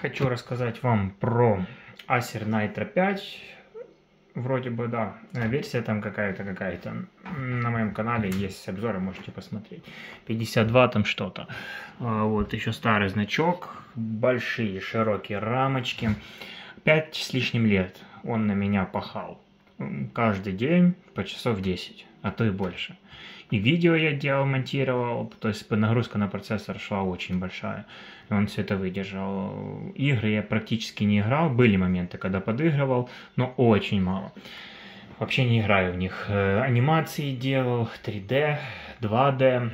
хочу рассказать вам про Acer Nitro 5. Вроде бы, да, версия там какая-то, какая-то. На моем канале есть обзоры, можете посмотреть. 52 там что-то. А, вот, еще старый значок, большие широкие рамочки. 5 с лишним лет он на меня пахал. Каждый день по часов 10, а то и больше. И видео я делал, монтировал, то есть нагрузка на процессор шла очень большая. И он все это выдержал. Игры я практически не играл. Были моменты, когда подыгрывал, но очень мало. Вообще не играю в них. Э, анимации делал, 3D, 2D.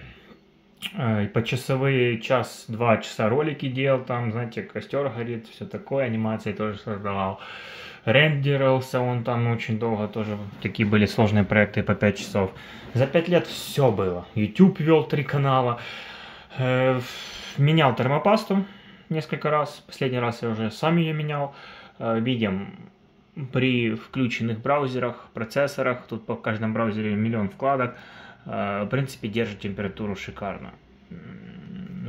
Э, по часовые час-два часа ролики делал, там, знаете, костер горит, все такое, анимации тоже создавал рендерился он там очень долго, тоже такие были сложные проекты по 5 часов. За 5 лет все было. YouTube вел три канала, э, менял термопасту несколько раз, последний раз я уже сам ее менял. Э, видим, при включенных браузерах, процессорах, тут по каждом браузере миллион вкладок, в принципе держит температуру шикарно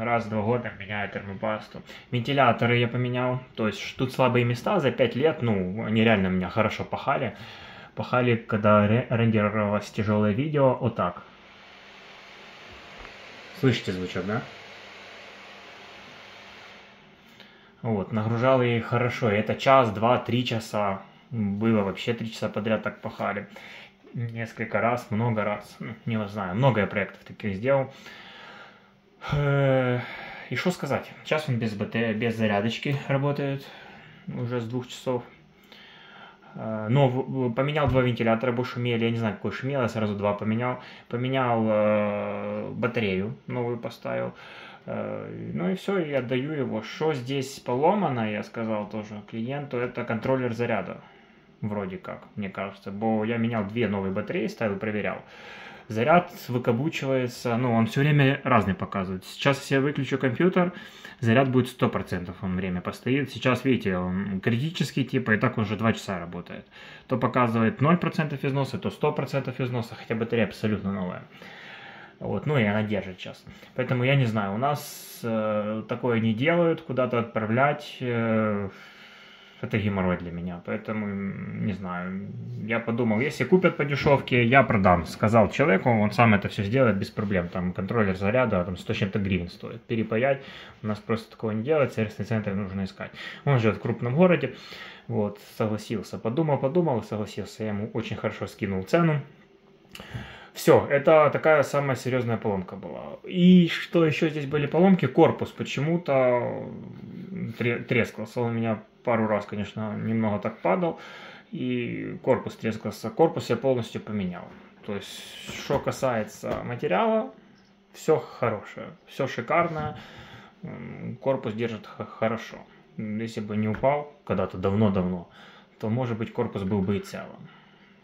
раз в два года меняю термопасту. Вентиляторы я поменял, то есть тут слабые места за 5 лет, ну, они реально меня хорошо пахали. Пахали, когда рендерировалось тяжелое видео, вот так. Слышите звучок, да? Вот, нагружал их хорошо. Это час, два, три часа. Было вообще три часа подряд так пахали. Несколько раз, много раз. Ну, не знаю, много я проектов таких сделал. Э, и что сказать? Сейчас он без БТ, без зарядочки работает уже с двух часов. Э, но поменял два вентилятора, бы шумели, я не знаю, какой шумел, я сразу два поменял. Поменял э, батарею, новую поставил. Ну и все, и отдаю его. Что здесь поломано, я сказал тоже клиенту, это контроллер заряда. Вроде как, мне кажется. Бо я менял две новые батареи, ставил, проверял заряд выкабучивается, ну, он все время разный показывает. Сейчас, я выключу компьютер, заряд будет 100%, он время постоит. Сейчас, видите, он критический типа, и так уже 2 часа работает. То показывает 0% износа, то 100% износа, хотя батарея абсолютно новая. Вот, ну и она держит сейчас. Поэтому я не знаю, у нас э, такое не делают, куда-то отправлять. Э, это геморрой для меня, поэтому, не знаю, я подумал, если купят по дешевке, я продам. Сказал человеку, он сам это все сделает без проблем, там контроллер заряда, там 100 чем-то гривен стоит, перепаять, у нас просто такого не делать, сервисный центр нужно искать. Он живет в крупном городе, вот, согласился, подумал, подумал, согласился, я ему очень хорошо скинул цену. Все, это такая самая серьезная поломка была. И что еще здесь были поломки? Корпус почему-то трескался. Он у меня пару раз, конечно, немного так падал. И корпус трескался. Корпус я полностью поменял. То есть, что касается материала, все хорошее, все шикарное. Корпус держит хорошо. Если бы не упал когда-то давно-давно, то, может быть, корпус был бы и целым.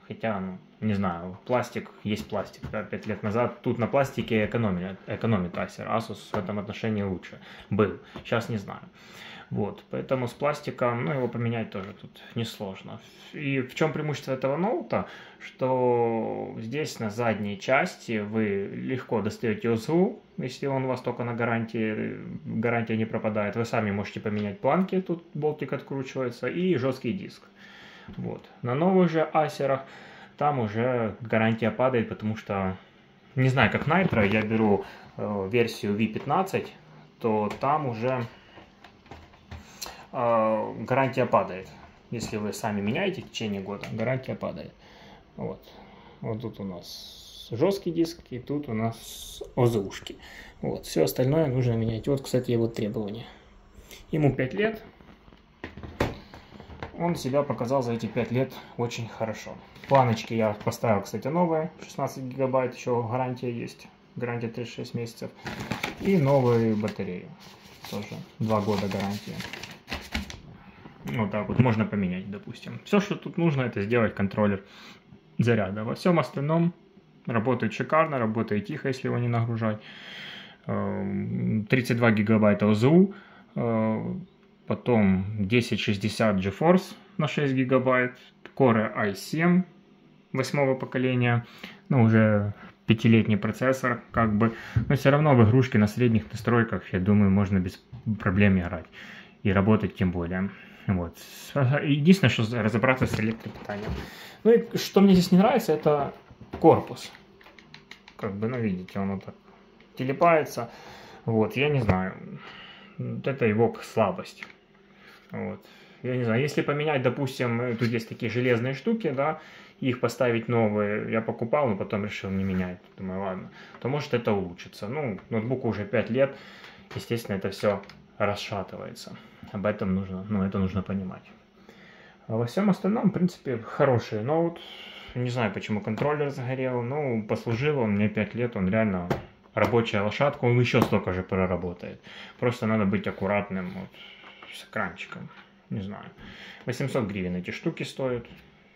Хотя, ну, не знаю, пластик есть пластик. Да, 5 лет назад тут на пластике экономили, экономит Acer. Asus в этом отношении лучше был. Сейчас не знаю. Вот, поэтому с пластиком, ну, его поменять тоже тут несложно. И в чем преимущество этого ноута, что здесь на задней части вы легко достаете ОЗУ, если он у вас только на гарантии, гарантия не пропадает. Вы сами можете поменять планки, тут болтик откручивается, и жесткий диск. Вот. На новых же асерах там уже гарантия падает, потому что, не знаю, как Nitro, я беру э, версию V15, то там уже гарантия падает. Если вы сами меняете в течение года, гарантия падает. Вот. Вот тут у нас жесткий диск, и тут у нас ОЗУшки. Вот. Все остальное нужно менять. Вот, кстати, его требования. Ему 5 лет, он себя показал за эти 5 лет очень хорошо. Планочки я поставил, кстати, новые, 16 гигабайт, еще гарантия есть, гарантия 36 месяцев. И новые батареи, тоже 2 года гарантии. Вот так вот, можно поменять, допустим. Все, что тут нужно, это сделать контроллер заряда. Во всем остальном работает шикарно, работает тихо, если его не нагружать. 32 эм, гигабайта ОЗУ, э, потом 1060 GeForce на 6 гигабайт, Core i7 восьмого поколения, ну уже пятилетний процессор, как бы, но все равно в игрушки на средних настройках, я думаю, можно без проблем играть. и работать тем более. Вот. Единственное, что разобраться с электропитанием. Ну и что мне здесь не нравится, это корпус. Как бы, ну видите, он вот так телепается. Вот, я не знаю. Вот это его слабость. Вот. Я не знаю, если поменять, допустим, тут есть такие железные штуки, да, их поставить новые, я покупал, но потом решил не менять. Думаю, ладно, то может это улучшится. Ну, ноутбуку уже 5 лет, естественно, это все расшатывается. Об этом нужно, ну, это нужно понимать. А во всем остальном, в принципе, хороший ноут. Не знаю, почему контроллер загорел. Ну, послужил он мне 5 лет, он реально рабочая лошадка, он еще столько же проработает. Просто надо быть аккуратным вот, с экранчиком. Не знаю. 800 гривен эти штуки стоят.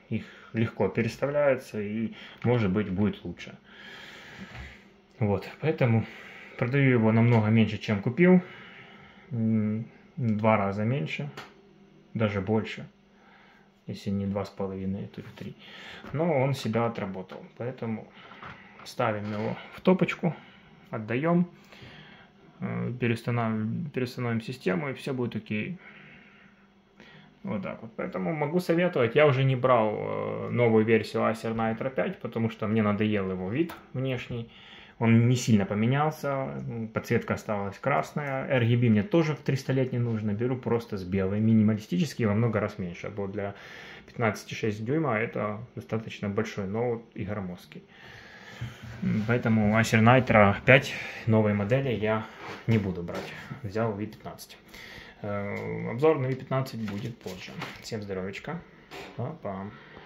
Их легко переставляются и, может быть, будет лучше. Вот, поэтому продаю его намного меньше, чем купил. Два раза меньше, даже больше. Если не два с половиной, то три. Но он себя отработал. Поэтому ставим его в топочку отдаем, э, перестанавливаем, перестановим систему, и все будет окей. Вот так вот. Поэтому могу советовать. Я уже не брал э, новую версию Acer Nitro 5, потому что мне надоел его вид внешний. Он не сильно поменялся, подсветка осталась красная. RGB мне тоже в 300 лет не нужно. Беру просто с белой, минималистический, во много раз меньше. Был для 15,6 дюйма это достаточно большой ноут и громоздкий. Поэтому Acer Nitro 5 новой модели я не буду брать. Взял V15. Э, обзор на V15 будет позже. Всем здоровечка. Па-па.